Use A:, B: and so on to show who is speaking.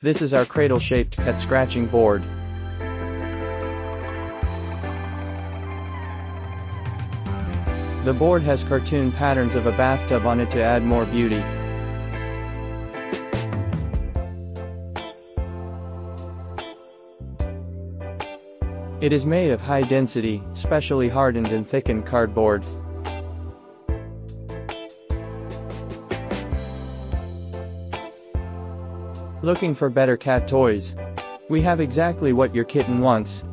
A: This is our cradle-shaped cat scratching board. The board has cartoon patterns of a bathtub on it to add more beauty. It is made of high density, specially hardened and thickened cardboard. Looking for better cat toys? We have exactly what your kitten wants.